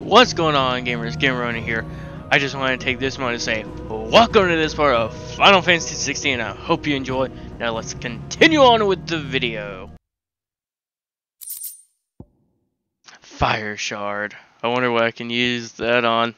What's going on gamers, Gaming Ronin here. I just want to take this moment to say welcome to this part of Final Fantasy 16 I hope you enjoy. Now let's continue on with the video. Fire Shard. I wonder what I can use that on.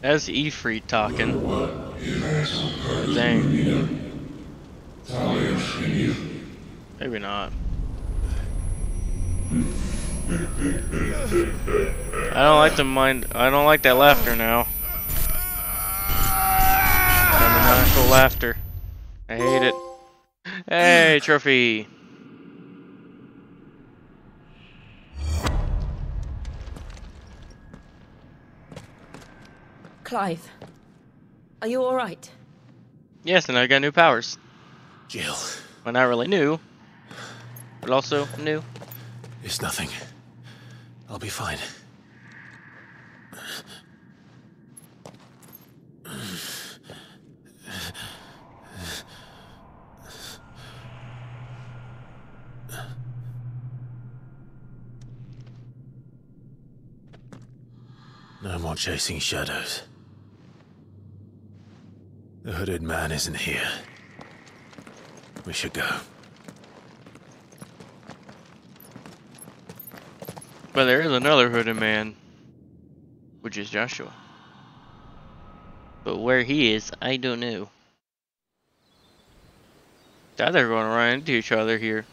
That's Ifrit talking. Dang. Maybe not. I don't like the mind. I don't like that laughter now. Maniacal laughter. I hate it. Hey, trophy. Clive, are you alright? Yes, and I got new powers. Jill, Well, not really new, but also new. it's nothing. I'll be fine. No more chasing shadows. The hooded man isn't here. We should go. But there is another hooded man, which is Joshua. But where he is, I don't know. Thought they were going to run into each other here.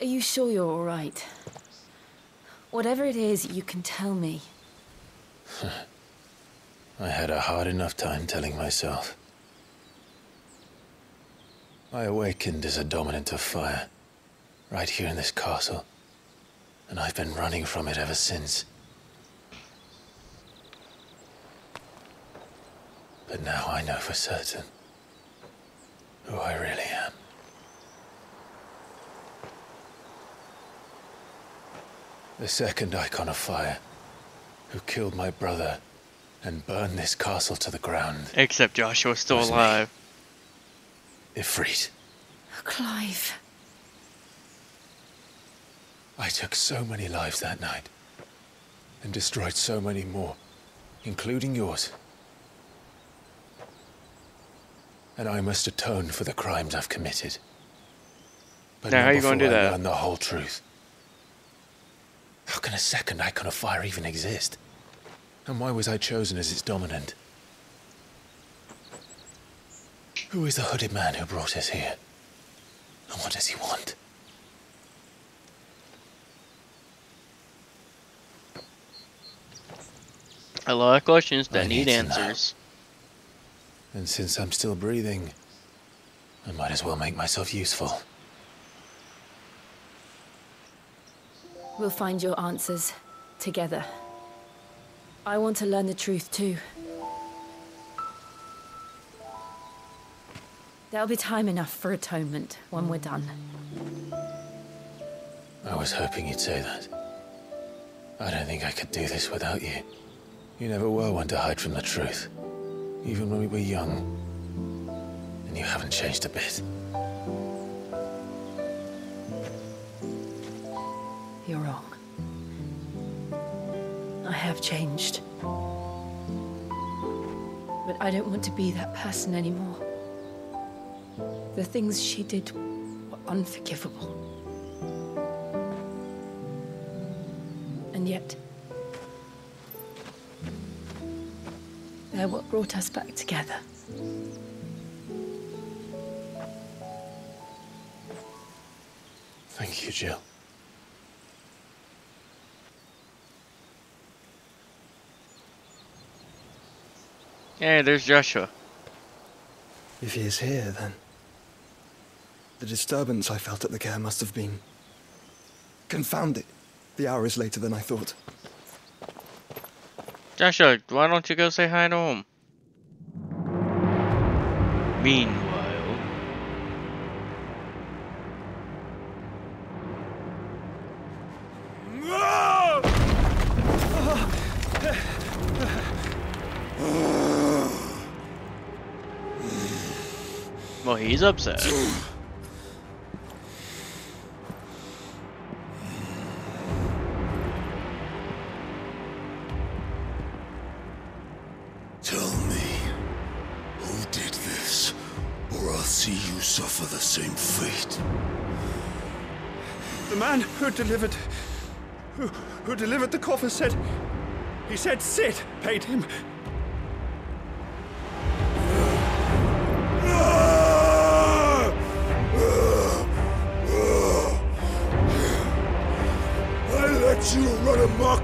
Are you sure you're alright? Whatever it is, you can tell me. I had a hard enough time telling myself. I awakened as a dominant of fire, right here in this castle, and I've been running from it ever since. But now I know for certain who I really am. The second Eikon of fire, who killed my brother and burned this castle to the ground. Except Joshua's still Was me. alive. Ifrit. Clive. I took so many lives that night and destroyed so many more, including yours. And I must atone for the crimes I've committed. But Now, not how you gonna before do I that? learn the whole truth. How can a second icon of fire even exist? And why was I chosen as its dominant? Who is the hooded man who brought us here? And what does he want? A lot of questions that need need answers. And since I'm still breathing, I might as well make myself useful. We'll find your answers together. I want to learn the truth too. There'll be time enough for atonement when we're done. I was hoping you'd say that. I don't think I could do this without you. You never were one to hide from the truth, even when we were young. And you haven't changed a bit. Have changed. But I don't want to be that person anymore. The things she did were unforgivable. And yet, they're what brought us back together. Thank you, Jill. Hey, there's Joshua. If he is here, then. The disturbance I felt at the care must have been. Confound it! The hour is later than I thought. Joshua, why don't you go say hi to him? Meanwhile, well, he's upset. Tell me, who did this, or I'll see you suffer the same fate. The man who delivered. who, who delivered the coffer said. He said Cid paid him. Amok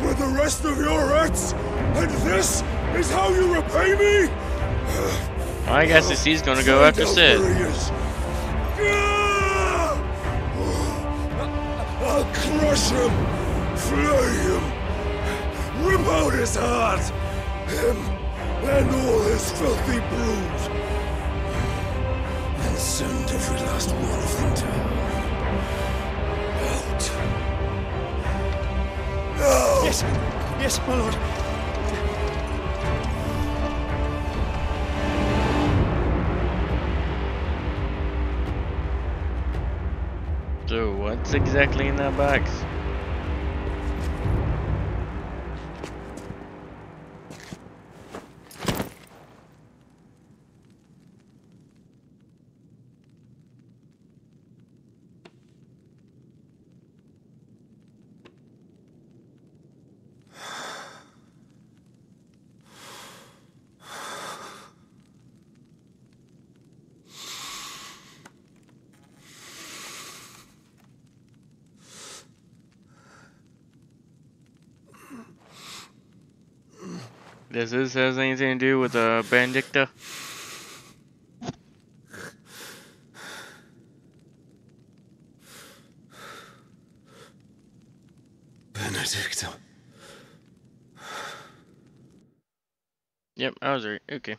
with the rest of your rats, and this is how you repay me? I guess this he's gonna go after Cid. where he is. I'll crush him, flay him, rip out his heart, him and all his filthy brood, and send every last one of them to hell. Yes, yes, my lord. So, what's exactly in that box? Does this has anything to do with uh, Benedikta? Benedikta. Yep, I was right. Okay.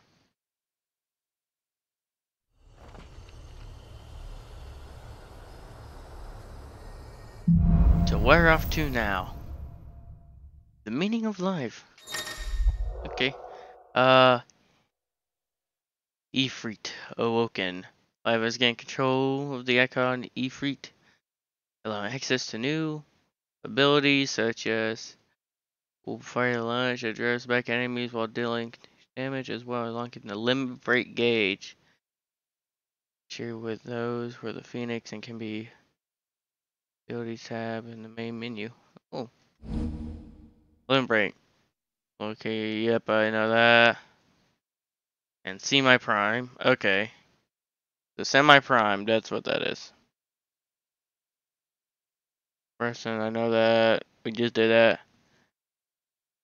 So where off to now? The meaning of life. Uh. Ifrit awoken. Life has gained control of the Eikon Ifrit, allowing access to new abilities such as will fire launch, address back enemies while dealing damage as well as unlocking the limit break gauge. Share with those where the phoenix and can be abilities tab in the main menu. Oh. Limit break. Okay, yep, I know that. And see my prime. Okay. The semi prime, that's what that is. Person, I know that. We just did that.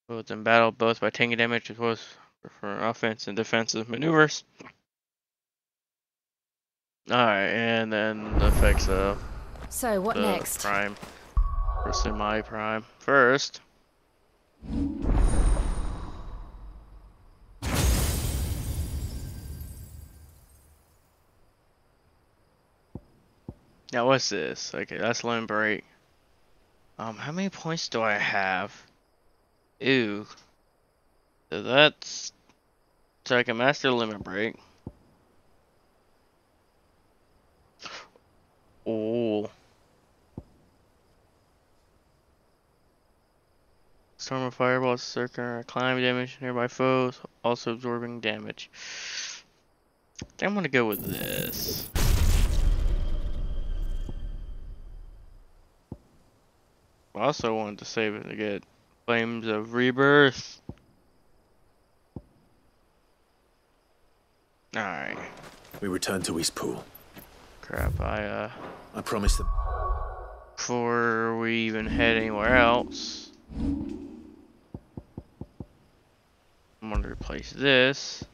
Both in battle, both by taking damage as well as for offense and defensive maneuvers. Alright, and then the effects of So, what next? prime. Or semi prime. First. Now what's this? Okay, that's limit break. Um, how many points do I have? Ooh. So that's so I can master limit break. Oh. Storm of fireballs, circular climb damage nearby foes, also absorbing damage. I'm gonna go with this. I also wanted to save it to get Flames of Rebirth. Alright. We return to Eastpool. Crap, I, uh, I promised them. before we even head anywhere else. I'm gonna replace this.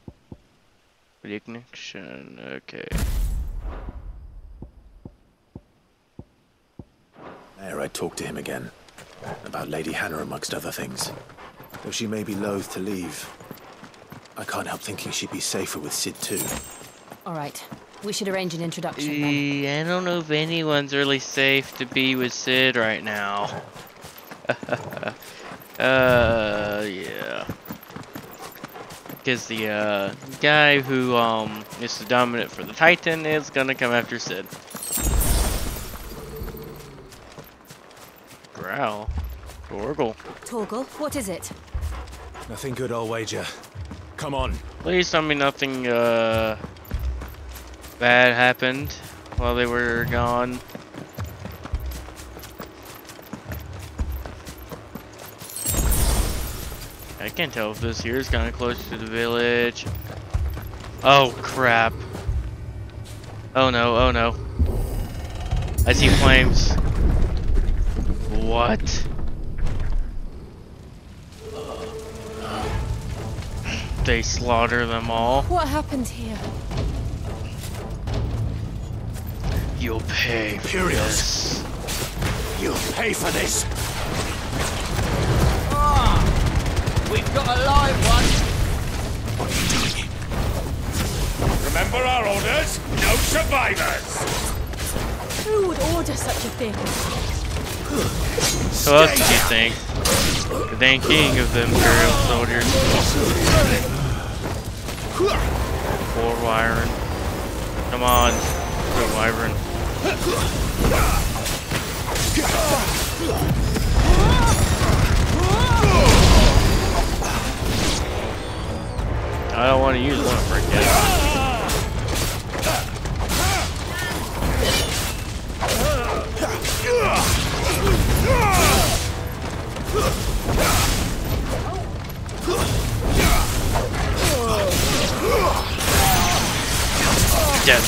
Video connection. Okay. There, I talked to him again. About Lady Hannah, amongst other things. Though she may be loath to leave, I can't help thinking she'd be safer with Cid too. All right. We should arrange an introduction then. Eh, I don't know if anyone's really safe to be with Cid right now. uh, yeah. Because the uh, guy who um is the dominant for the Titan is gonna come after Cid. What is it? Nothing good, I'll wager. Come on. Please tell me nothing uh bad happened while they were gone. I can't tell if this here is kind of close to the village. Oh crap. Oh no, oh no. I see flames. What? They slaughter them all. What happened here? You'll pay for Furious. this. You'll pay for this. Ah, we've got a live one. What are you doing? Remember our orders? No survivors! Who would order such a thing? Who else do you think? The dang king of the Imperial soldiers. Poor Wyvern. Come on, good Wyvern. I don't want to use one for a kid. Death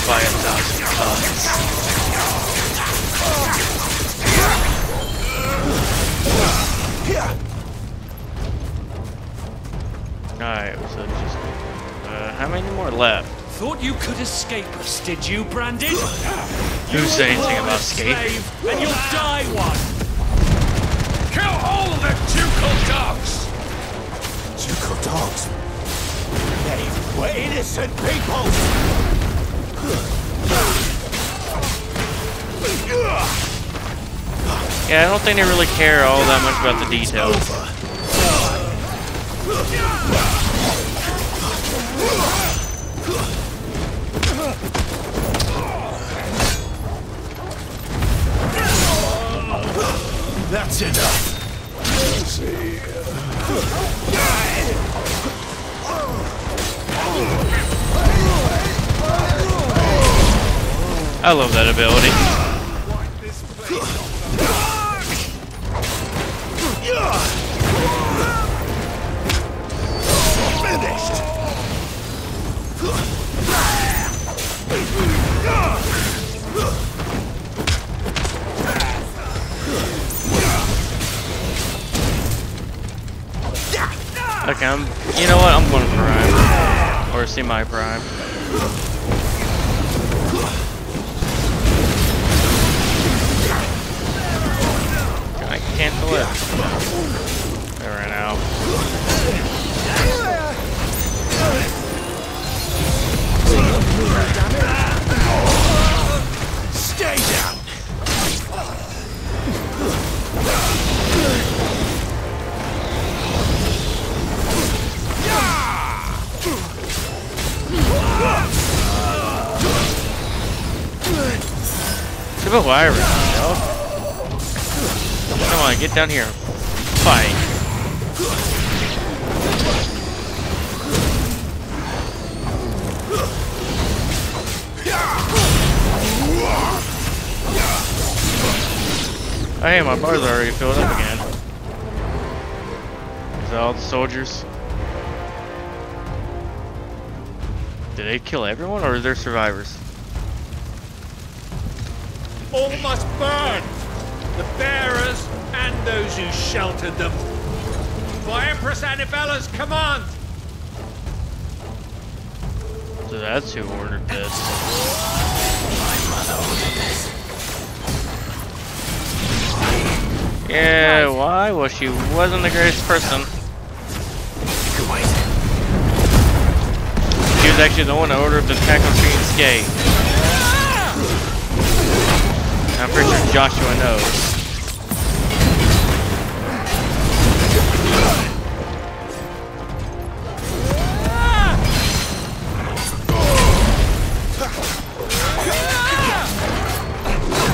by a thousand cuts. Alright, so just uh, how many more left? Thought you could escape us, did you, Brandon? Who said anything about escape? slave, And you'll die one. Kill all the ducal dogs! Ducal dogs. They were innocent people! Yeah, I don't think they really care all that much about the details. That's enough! I love that ability. Finished! Okay, I'm. You know what? I'm going to prime or semi prime. I cancel it. I ran out. About Wyvern, you know? Come on, get down here. Fight. Oh, hey, my bar's already filled up again. Is that all the soldiers? Did they kill everyone, or are there survivors? All must burn. The bearers and those who sheltered them. By Empress Annabella's command, So that's who ordered this. My mother ordered this. Yeah, why? Well, she wasn't the greatest person. You wait. She was actually the one that ordered the attack on Sheen's I'm pretty sure Joshua knows.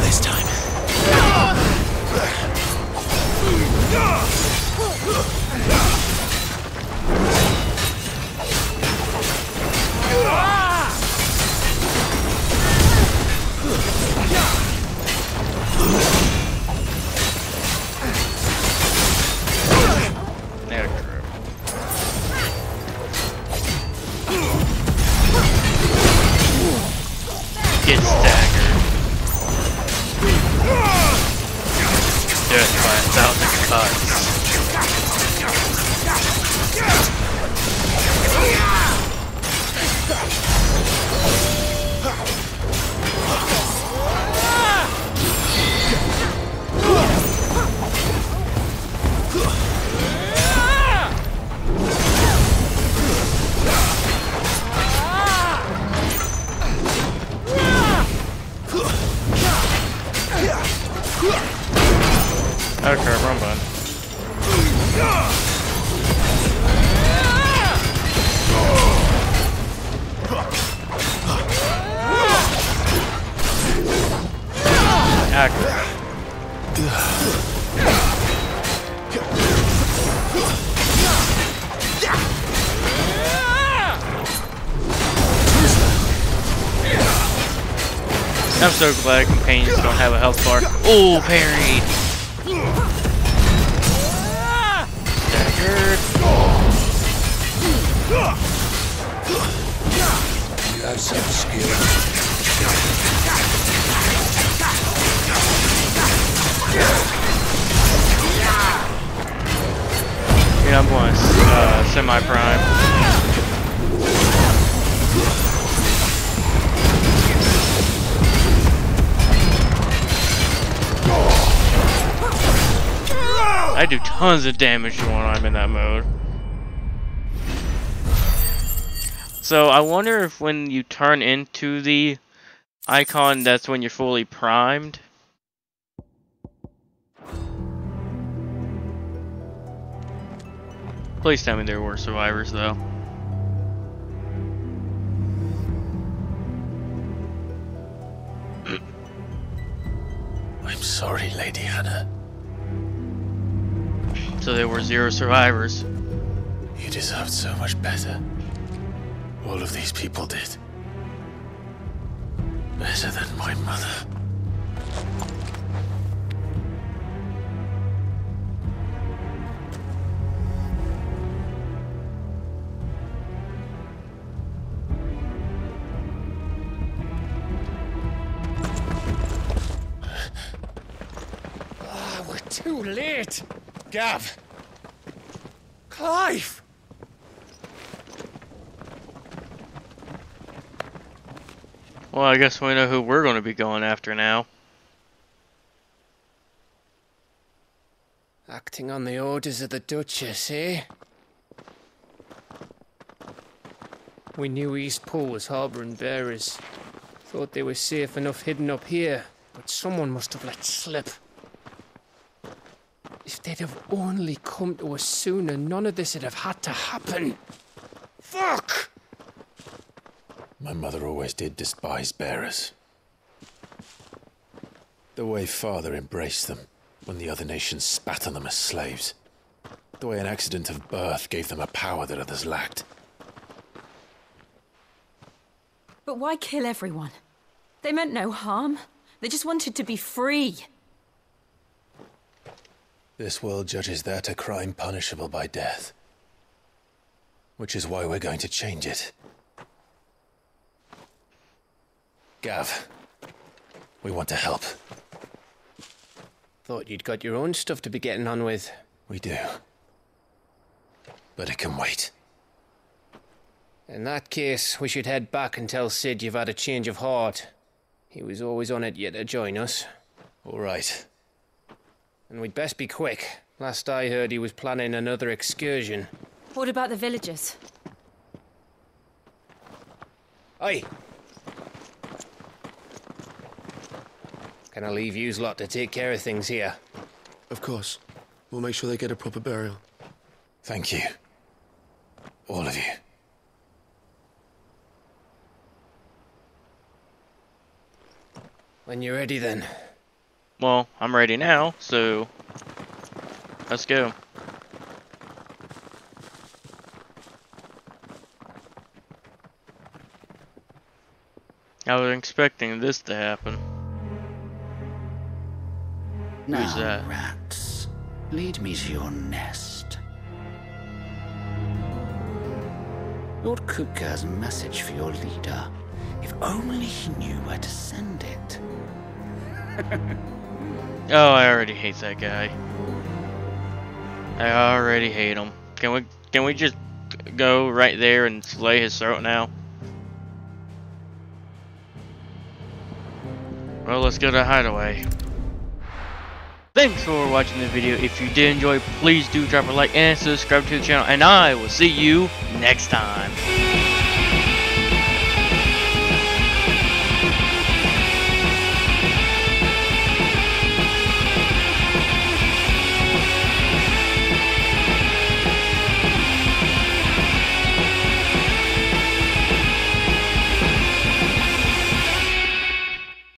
This I'm so glad companions don't have a health bar. Oh, parried. Staggered. You have some skill. Yeah, I'm going uh, semi-prime. I do tons of damage when I'm in that mode. So I wonder if when you turn into the Eikon, that's when you're fully primed. Please tell me there were survivors though. I'm sorry, Lady Hannah. So there were zero survivors. You deserved so much better. All of these people did. Better than my mother. Ah, we're too late. Gav. Clive. Well, I guess we know who we're going to be going after now. Acting on the orders of the Duchess, eh? We knew Eastpool was harbouring bearers. Thought they were safe enough hidden up here, but someone must have let slip. If they'd have only come to us sooner, none of this would have had to happen. Fuck! My mother always did despise bearers. The way father embraced them when the other nations spat on them as slaves. The way an accident of birth gave them a power that others lacked. But why kill everyone? They meant no harm. They just wanted to be free. This world judges that a crime punishable by death. Which is why we're going to change it. Gav, we want to help. Thought you'd got your own stuff to be getting on with. We do. But it can wait. In that case, we should head back and tell Cid you've had a change of heart. He was always on it yet to join us. All right. And we'd best be quick. Last I heard, he was planning another excursion. What about the villagers? Aye. Can I leave yous lot to take care of things here? Of course. We'll make sure they get a proper burial. Thank you. All of you. When you're ready, then. Well, I'm ready now, so let's go. I was expecting this to happen. Now, Who's that? rats, lead me to your nest. Lord Kupka has a message for your leader. If only he knew where to send it. Oh, I already hate that guy. I already hate him. Can we can we just go right there and slay his throat now? Well, let's go to Hideaway. Thanks for watching the video. If you did enjoy, please do drop a like and subscribe to the channel. And I will see you next time.